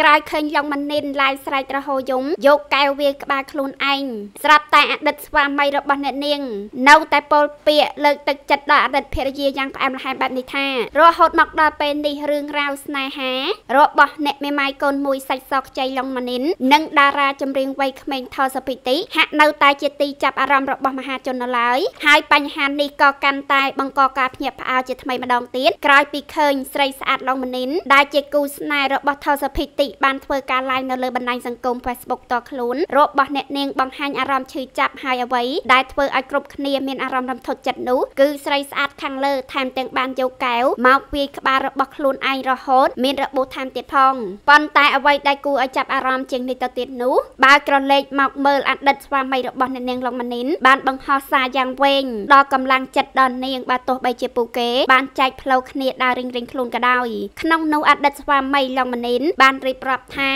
ក្រោយឃើញឡុងម៉ានីនឡាយស្រែករហោយំយកកែវវាយក្បាលខ្លួនឯងស្រាប់តែអតីតស្វាមីរបស់អ្នកនាង នៅតែពោលពាក្យលើកទឹកចិត្តដល់អតីតភរិយាយ៉ាងផ្អែមល្ហែមបែបនេះថារហូតមកដល់ពេលនេះរឿងរ៉ាវស្នេហារបស់អ្នកមេម៉ាយកូនមួយសាច់សខ្ចីឡុងម៉ានីននិងតារាចម្រៀងវ័យក្មេងថលសពិតិហាក់នៅតែជាទីចាប់អារម្មណ៍របស់មហាជននៅឡើយហើយបញ្ហានេះក៏កាន់តែបង្កការភ្ញាក់ផ្អើលជាថ្មីម្ដងទៀតក្រោយពីឃើញស្រីស្អាតឡុងម៉ានីនដែលជាគូស្នេហ៍របស់ថលសពិតិបានធ្វើការ live នៅលើបណ្ដាញសង្គម Facebook តខ្លួនរបស់អ្នកនាងបង្ហាញអារម្មណ៍ឈឺចាប់ហើយអ្វីដែលធ្វើឲ្យគ្រប់គ្នាមានអារម្មណ៍រំភើបចិត្តនោះគឺស្រីស្អាតខាងលើថែមទាំងបានយកកែវមកវាយក្បាលរបស់ខ្លួនឯងរហូតមានរបួសថែមទៀតផងប៉ុន្តែអ្វីដែលគួរឲ្យចាប់អារម្មណ៍ជាងនេះទៅទៀតនោះបើក្រឡេកមកមើលអតីតស្វាមីរបស់អ្នកនាងឡុងម៉ានីនបានបង្ហោះសារយ៉ាងវែងដល់កម្លាំងចិត្តដល់នាងបើទោះបីជាពូកេបានចែកផ្លូវគ្នាដើររៀងៗខ្លួនក៏ដោយក្នុងនោះអតីតស្វាមីឡុងម៉ានីនបានរៀបរាប់ថា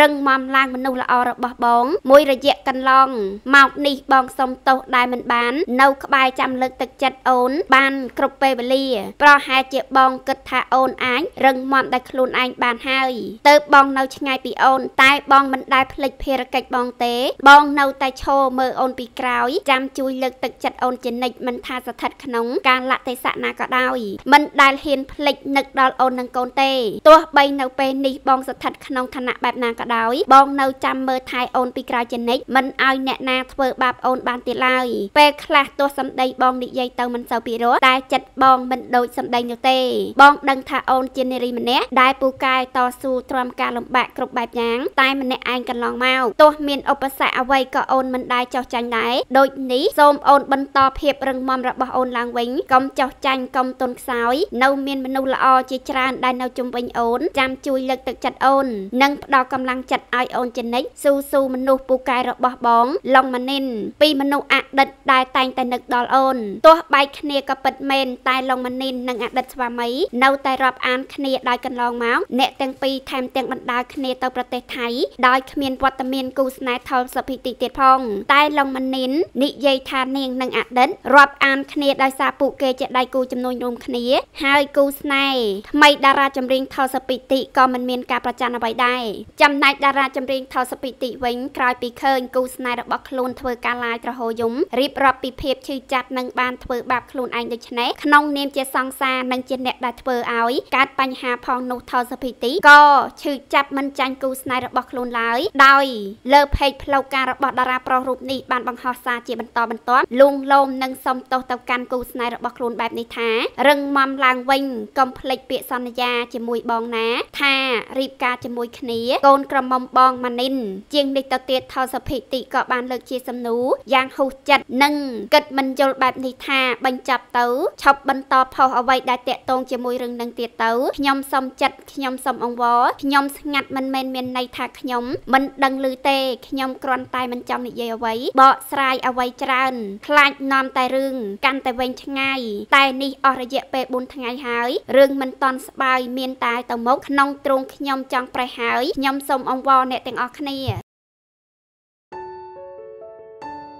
រឹងមាំឡើងមនុស្សល្អរបស់បង មួយរយៈកន្លងមកនេះបងសុំទោសដែលមិនបាន នៅក្បែរចាំលើកទឹកចិត្តអូន បានគ្រប់ពេលវេលា ប្រហែលជាបងគិតថាអូនអាចរឹងមាំដែលខ្លួនឯងបានហើយទៅបងនៅឆ្ងាយពីអូន តែបងមិនដែលភ្លេចភារកិច្ចបងទេ បងនៅតែឈរមើលអូនពីក្រោយចាំជួយលើកទឹកចិត្តអូនជានិច្ចមិនថាស្ថិតក្នុងការលៈទេសៈណាក៏ដោយមិនដែលហ៊ានភ្លេចនឹកដល់អូននិងកូនទេទោះបីនៅពេលនេះបងស្ថិតក្នុងឋានៈបែបណាក៏ដោយបងនៅចាំមើលថែអូនពីក្រោយជានិច្ចមិនឲ្យអ្នកណាធ្វើបាបអូនបានទៀតឡើយពេលខ្លះទោះសម្ដីបងនិយាយទៅមិនសូវពិរោះតែចិត្តបងមិនដូចសម្ដីនោះទេបងដឹងថាអូនជានារីម្នាក់ដែលពូកែតស៊ូទ្រាំការលំបាកគ្រប់បែបយ៉ាងតែម្នាក់ឯងកន្លងមកទោះមានឧបសគ្គអ្វីក៏អូនមិនដែលចោះចាញ់ដែរដូចនេះសូមអូនបន្តភាពរឹងមាំរបស់អូនឡើងវិញកុំចោះចាញ់កុំទន់ខ្សោយនៅមានមនុស្សល្អជាច្រើនដែលនៅជុំវិញអូនចាំជួយលើកទឹកចិត្តអូននិងផ្ដល់កម្លាំងចិត្តឲ្យអូនជានិច្ចស៊ូស៊ូមនុស្សពូកែរបស់បងឡុងម៉ានីនពីមនុស្សអតីតដែលតែងតែនឹកដល់អូនទោះបែកគ្នាក៏ពិតមែនតែឡុងម៉ានីននិងអតីតស្វាមីនៅតែរាប់អានគ្នាដោយកន្លងមកអ្នកទាំងពីរថែមទាំងបណ្ដាលគ្នាទៅប្រទេសថៃដោយគ្មានវត្តមានគូស្នេហ៍ថលសុភិតិទៀតផងតែឡុងម៉ានីននិយាយថានាងនិងអតីតរាប់អានគ្នាដោយសារពួកគេជាដៃគូចំនួនរួមគ្នា ហើយគូស្នេហ៍ថ្មីតារាចម្រៀងថលសុភិតិក៏មិនមានការប្រច័ណ្ឌអ្វីដែរចំណែកតារាចម្រៀងថលសុភិតិវិញក្រោយពីឃើញគូស្នេហ៍របស់ខ្លួនធ្វើការឡាយត្រហោយំរៀបរាប់ពីភាពឈឺចាប់និងបានធ្វើបាបខ្លួនឯងដូច្នេះក្នុងនាមជាសង្សារនិងជាអ្នកដែលធ្វើឲ្យកើតបញ្ហាផងនោះថលសុភិតិក៏ឈឺចាប់មិនចាញ់គូស្នេហ៍របស់ខ្លួនឡើយដោយលើเพจផ្លូវការរបស់តារាប្រុសរូបនេះបានបង្ហោះសារជាបន្តបន្ទាប់លួងលោមនិងសុំទោសទៅកាន់គូស្នេហ៍របស់ខ្លួនបែបនេះថារឹងមាំឡើងវិញកុំភ្លេចពាក្យសន្យាជាមួយបងណាថារៀបការ ជាមួយគ្នាកូនក្រមុំបងម៉ានីនជាងនេះទៅទៀតថលសុភិតិក៏បានលើកជាសំណួរយ៉ាងហុសចិត្តនិងគិតមិនយល់បែបនេះថាបញ្ចប់ទៅឈប់បន្តផុសអ្វីដែលតាក់ទងជាមួយរឿងនឹងទៀតទៅខ្ញុំសុំចិត្តខ្ញុំសុំអង្វរខ្ញុំស្ងាត់មិនមែនមានន័យថាខ្ញុំមិនដឹងឮទេខ្ញុំគ្រាន់តែមិនចង់និយាយអ្វីបកស្រាយអ្វីច្រើនខ្លាចនាំតែរឿងកាន់តែវែងឆ្ងាយតែនេះអស់រយៈពេល4ថ្ងៃហើយរឿងមិនតន់ស្បើយមានតែទៅមុខក្នុងទ្រង់ខ្ញុំចង់ប្រេះហើយខ្ញុំសូមអង្វរអ្នកទាំងអស់គ្នា